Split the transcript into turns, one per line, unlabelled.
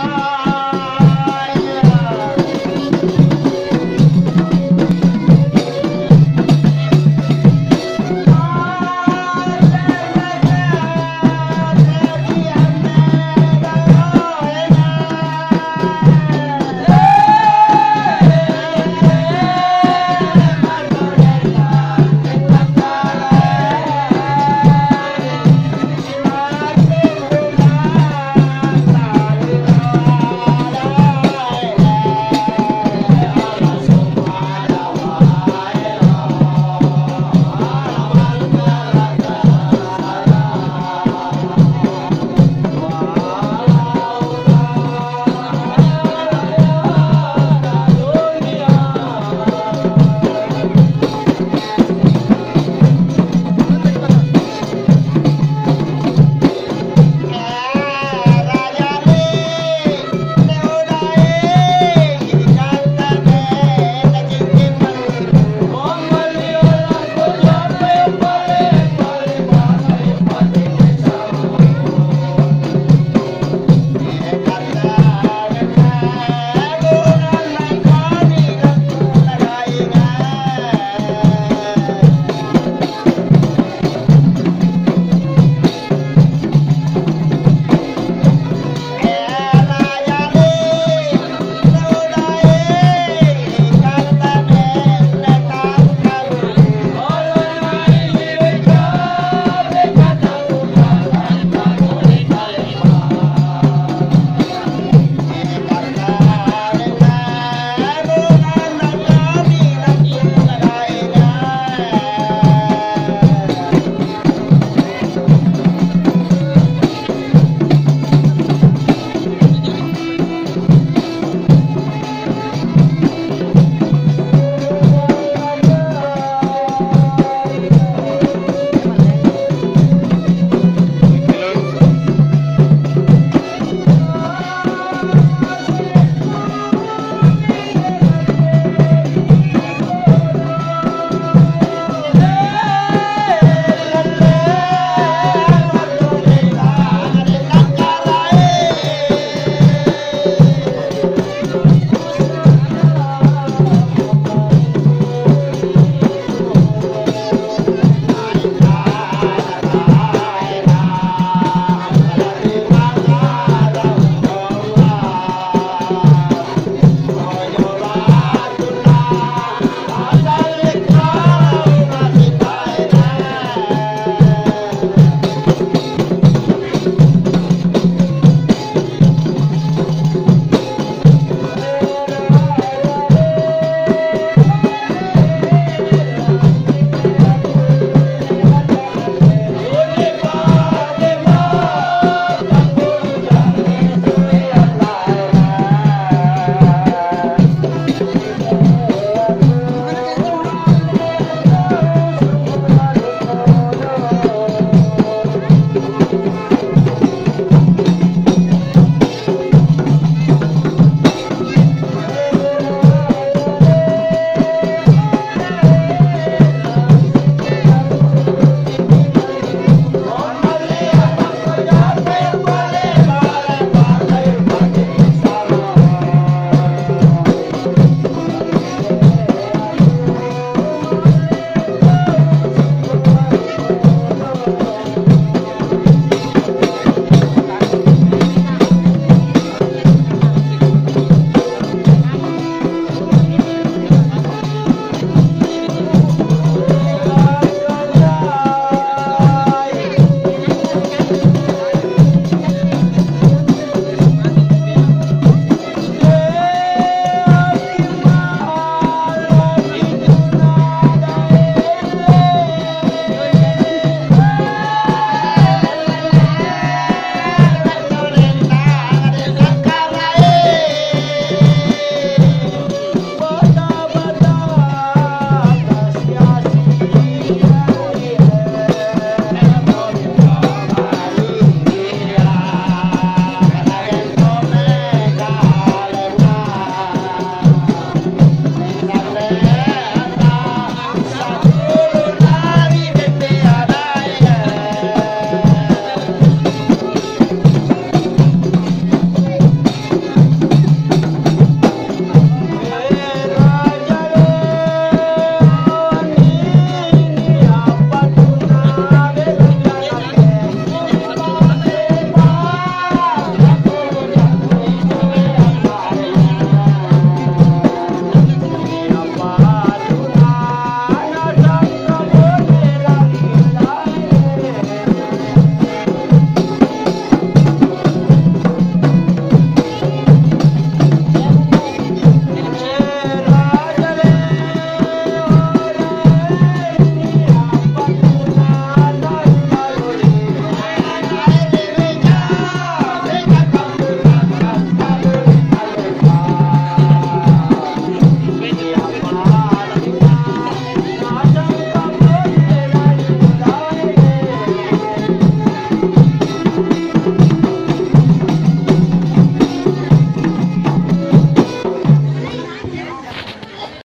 ಆ